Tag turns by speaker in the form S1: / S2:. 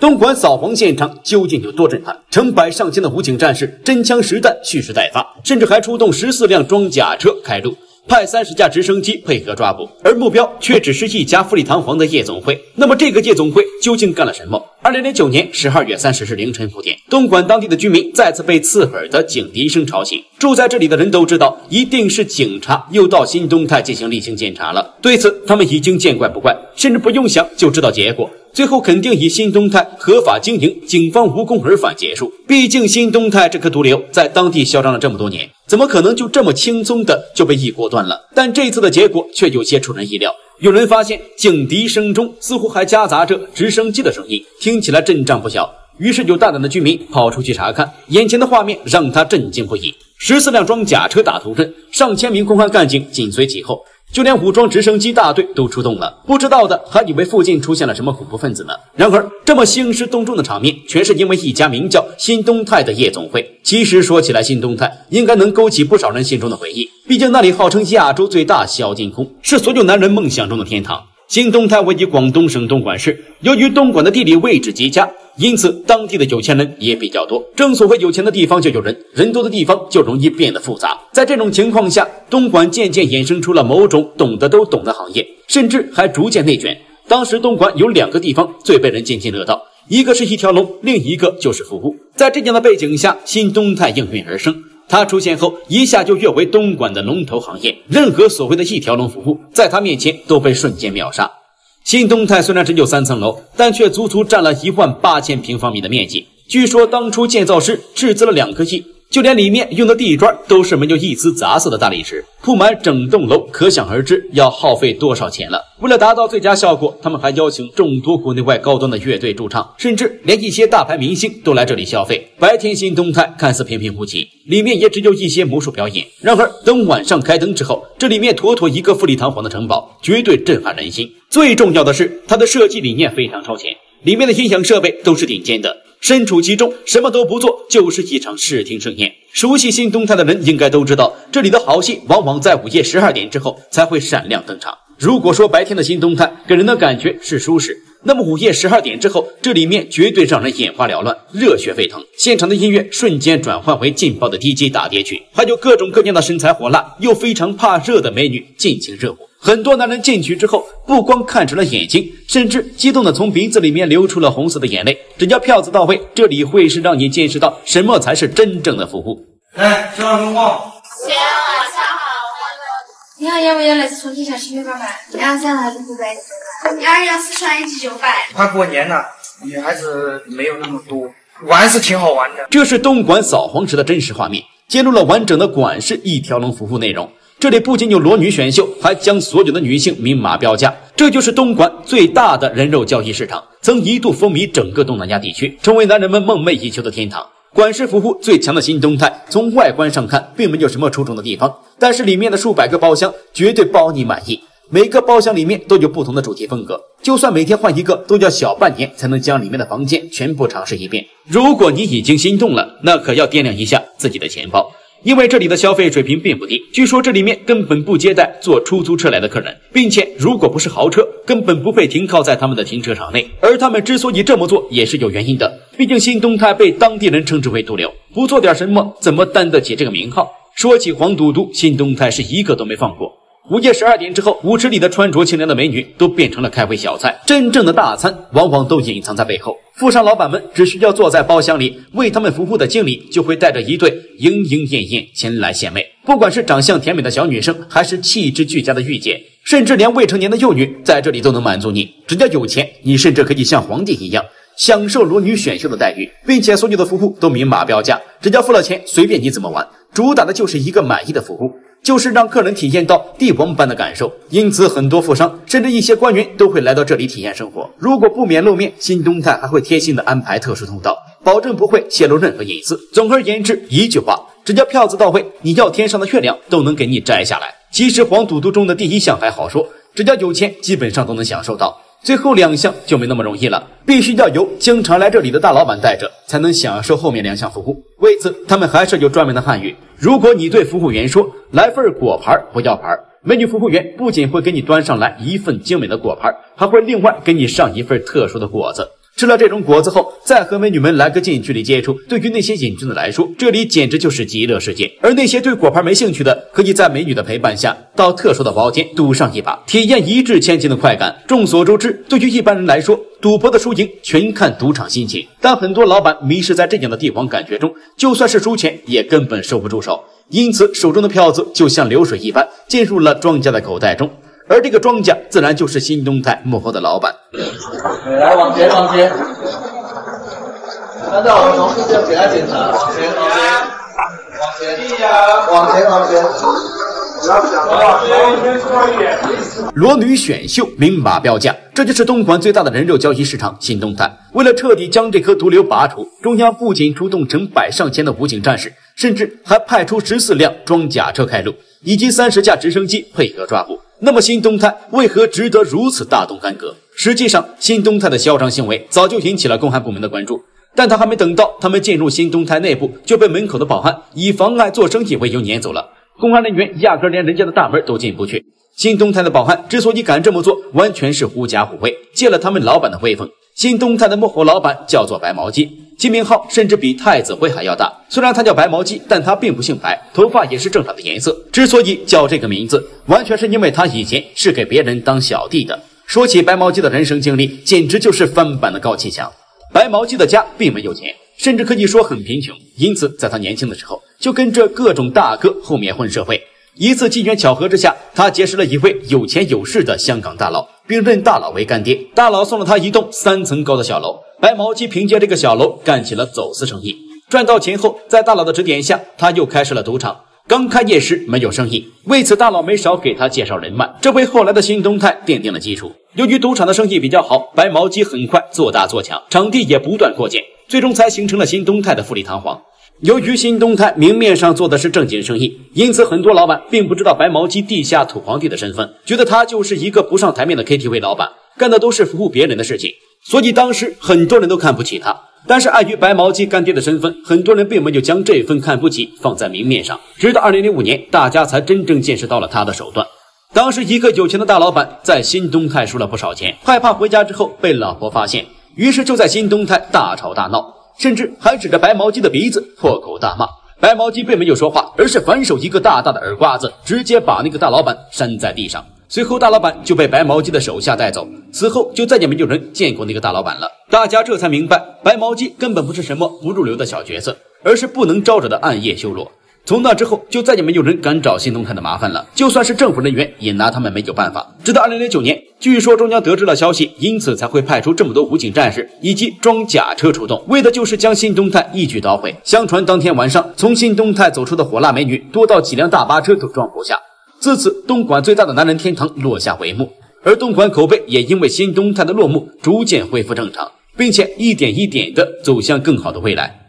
S1: 东莞扫黄现场究竟有多震撼？成百上千的武警战士真枪实弹蓄势待发，甚至还出动十四辆装甲车开路。派三十架直升机配合抓捕，而目标却只是一家富丽堂皇的夜总会。那么这个夜总会究竟干了什么？二零零九年十二月三十日凌晨五点，东莞当地的居民再次被刺耳的警笛声吵醒。住在这里的人都知道，一定是警察又到新东泰进行例行检查了。对此，他们已经见怪不怪，甚至不用想就知道结果。最后肯定以新东泰合法经营、警方无功而返结束。毕竟新东泰这颗毒瘤在当地嚣张了这么多年，怎么可能就这么轻松的就被一锅端了？但这次的结果却有些出人意料。有人发现警笛声中似乎还夹杂着直升机的声音，听起来阵仗不小。于是有大胆的居民跑出去查看，眼前的画面让他震惊不已：十四辆装甲车打头阵，上千名公安干警紧随其后。就连武装直升机大队都出动了，不知道的还以为附近出现了什么恐怖分子呢。然而，这么兴师动众的场面，全是因为一家名叫新东泰的夜总会。其实说起来，新东泰应该能勾起不少人心中的回忆，毕竟那里号称亚洲最大小金库，是所有男人梦想中的天堂。新东泰位于广东省东莞市，由于东莞的地理位置极佳。因此，当地的有钱人也比较多。正所谓有钱的地方就有人，人多的地方就容易变得复杂。在这种情况下，东莞渐渐衍生出了某种懂得都懂的行业，甚至还逐渐内卷。当时，东莞有两个地方最被人津津乐道，一个是一条龙，另一个就是服务。在这样的背景下，新东泰应运而生。他出现后，一下就跃为东莞的龙头行业。任何所谓的一条龙服务，在他面前都被瞬间秒杀。新东泰虽然只有三层楼，但却足足占了一万八千平方米的面积。据说当初建造师斥资了两个亿。就连里面用的地砖都是没有一丝杂色的大理石，铺满整栋楼，可想而知要耗费多少钱了。为了达到最佳效果，他们还邀请众多国内外高端的乐队驻唱，甚至连一些大牌明星都来这里消费。白天新东泰看似平平无奇，里面也只有一些魔术表演。然而等晚上开灯之后，这里面妥妥一个富丽堂皇的城堡，绝对震撼人心。最重要的是，它的设计理念非常超前，里面的音响设备都是顶尖的。身处其中，什么都不做，就是一场视听盛宴。熟悉新东泰的人应该都知道，这里的好戏往往在午夜十二点之后才会闪亮登场。如果说白天的新东泰给人的感觉是舒适，那么午夜十二点之后，这里面绝对让人眼花缭乱、热血沸腾。现场的音乐瞬间转换为劲爆的 DJ 打碟曲，还有各种各样的身材火辣又非常怕热的美女尽情热舞。很多男人进去之后，不光看成了眼睛，甚至激动的从鼻子里面流出了红色的眼泪。只要票子到位，这里会是让你见识到什么才是真正的服务。
S2: 来，吃完中午。
S3: 行，晚上好。你好，要不要来自重庆小吃面馆买？两三还是不背？你二两四川一起九百。
S2: 快过年了，女孩子没有那么多，玩是挺好玩的。
S1: 这是东莞扫黄时的真实画面，揭露了完整的莞式一条龙服务内容。这里不仅有裸女选秀，还将所有的女性明码标价。这就是东莞最大的人肉交易市场，曾一度风靡整个东南亚地区，成为男人们梦寐以求的天堂。管事服务最强的新动态，从外观上看并没有什么出众的地方，但是里面的数百个包厢绝对包你满意。每个包厢里面都有不同的主题风格，就算每天换一个，都要小半年才能将里面的房间全部尝试一遍。如果你已经心动了，那可要掂量一下自己的钱包。因为这里的消费水平并不低，据说这里面根本不接待坐出租车来的客人，并且如果不是豪车，根本不会停靠在他们的停车场内。而他们之所以这么做，也是有原因的。毕竟新东泰被当地人称之为毒瘤，不做点什么，怎么担得起这个名号？说起黄赌毒，新东泰是一个都没放过。午夜十二点之后，舞池里的穿着清凉的美女都变成了开胃小菜，真正的大餐往往都隐藏在背后。富商老板们只需要坐在包厢里，为他们服务的经理就会带着一对莺莺燕燕前来献媚。不管是长相甜美的小女生，还是气质俱佳的御姐，甚至连未成年的幼女，在这里都能满足你。只要有钱，你甚至可以像皇帝一样享受裸女选秀的待遇，并且所有的服务都明码标价，只要付了钱，随便你怎么玩。主打的就是一个满意的服务。就是让客人体验到帝王般的感受，因此很多富商甚至一些官员都会来到这里体验生活。如果不免露面，新东泰还会贴心的安排特殊通道，保证不会泄露任何隐私。总而言之，一句话，只要票子到位，你要天上的月亮都能给你摘下来。其实黄赌毒中的第一项还好说，只要有钱，基本上都能享受到。最后两项就没那么容易了，必须要由经常来这里的大老板带着，才能享受后面两项服务。为此，他们还是有专门的汉语。如果你对服务员说“来份果盘，不要盘”，美女服务员不仅会给你端上来一份精美的果盘，还会另外给你上一份特殊的果子。吃了这种果子后，再和美女们来个近距离接触，对于那些瘾君子来说，这里简直就是极乐世界。而那些对果盘没兴趣的，可以在美女的陪伴下，到特殊的包间赌上一把，体验一掷千金的快感。众所周知，对于一般人来说，赌博的输赢全看赌场心情。但很多老板迷失在这样的帝王感觉中，就算是输钱，也根本收不住手。因此，手中的票子就像流水一般，进入了庄家的口袋中。而这个庄家自然就是新东泰幕后的老板。
S4: 来，往前，往前。按照我们同事就给他检查，往前，往前，往前，往前，往前。
S1: 裸女选秀明码标价，这就是东莞最大的人肉交易市场新东泰。为了彻底将这颗毒瘤拔除，中央不仅出动成百上千的武警战士，甚至还派出十四辆装甲车开路，以及三十架直升机配合抓捕。那么新东泰为何值得如此大动干戈？实际上，新东泰的嚣张行为早就引起了公安部门的关注，但他还没等到他们进入新东泰内部，就被门口的保安以妨碍做生意为由撵走了。公安人员压根连人家的大门都进不去。新东泰的保安之所以敢这么做，完全是狐假虎威，借了他们老板的威风。新东泰的幕后老板叫做白毛鸡，金明浩甚至比太子辉还要大。虽然他叫白毛鸡，但他并不姓白，头发也是正常的颜色。之所以叫这个名字，完全是因为他以前是给别人当小弟的。说起白毛鸡的人生经历，简直就是翻版的高启强。白毛鸡的家并没有钱。甚至可以说很贫穷，因此在他年轻的时候就跟着各种大哥后面混社会。一次机缘巧合之下，他结识了一位有钱有势的香港大佬，并认大佬为干爹。大佬送了他一栋三层高的小楼，白毛鸡凭借这个小楼干起了走私生意。赚到钱后，在大佬的指点下，他又开设了赌场。刚开业时没有生意，为此大佬没少给他介绍人脉，这为后来的新东泰奠定了基础。由于赌场的生意比较好，白毛鸡很快做大做强，场地也不断扩建。最终才形成了新东泰的富丽堂皇。由于新东泰明面上做的是正经生意，因此很多老板并不知道白毛鸡地下土皇帝的身份，觉得他就是一个不上台面的 KTV 老板，干的都是服务别人的事情。所以当时很多人都看不起他。但是碍于白毛鸡干爹的身份，很多人并没有将这份看不起放在明面上。直到2005年，大家才真正见识到了他的手段。当时一个有钱的大老板在新东泰输了不少钱，害怕回家之后被老婆发现。于是就在新东泰大吵大闹，甚至还指着白毛鸡的鼻子破口大骂。白毛鸡并没有说话，而是反手一个大大的耳刮子，直接把那个大老板扇在地上。随后大老板就被白毛鸡的手下带走，此后就再也没有人见过那个大老板了。大家这才明白，白毛鸡根本不是什么不入流的小角色，而是不能招惹的暗夜修罗。从那之后，就再也没有人敢找新东泰的麻烦了。就算是政府人员，也拿他们没有办法。直到二零零九年，据说中央得知了消息，因此才会派出这么多武警战士以及装甲车出动，为的就是将新东泰一举捣毁。相传当天晚上，从新东泰走出的火辣美女多到几辆大巴车都装不下。自此，东莞最大的男人天堂落下帷幕，而东莞口碑也因为新东泰的落幕逐渐恢复正常，并且一点一点的走向更好的未来。